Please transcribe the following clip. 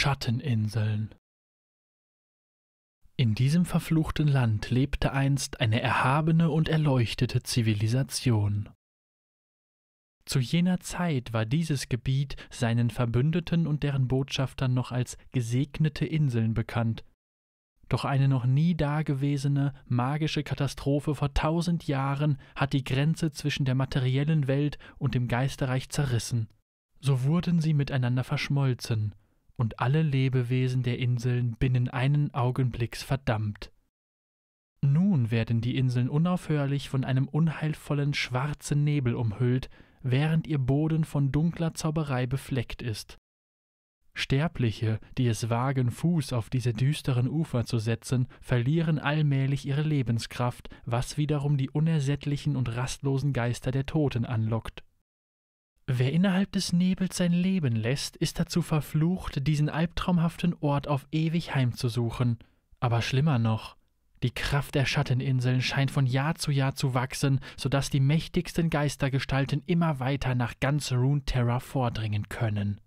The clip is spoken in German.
Schatteninseln. In diesem verfluchten Land lebte einst eine erhabene und erleuchtete Zivilisation. Zu jener Zeit war dieses Gebiet seinen Verbündeten und deren Botschaftern noch als gesegnete Inseln bekannt. Doch eine noch nie dagewesene magische Katastrophe vor tausend Jahren hat die Grenze zwischen der materiellen Welt und dem Geisterreich zerrissen. So wurden sie miteinander verschmolzen, und alle Lebewesen der Inseln binnen einen Augenblicks verdammt. Nun werden die Inseln unaufhörlich von einem unheilvollen schwarzen Nebel umhüllt, während ihr Boden von dunkler Zauberei befleckt ist. Sterbliche, die es wagen, Fuß auf diese düsteren Ufer zu setzen, verlieren allmählich ihre Lebenskraft, was wiederum die unersättlichen und rastlosen Geister der Toten anlockt. Wer innerhalb des Nebels sein Leben lässt, ist dazu verflucht, diesen albtraumhaften Ort auf ewig heimzusuchen. Aber schlimmer noch, die Kraft der Schatteninseln scheint von Jahr zu Jahr zu wachsen, so dass die mächtigsten Geistergestalten immer weiter nach ganz Runeterra vordringen können.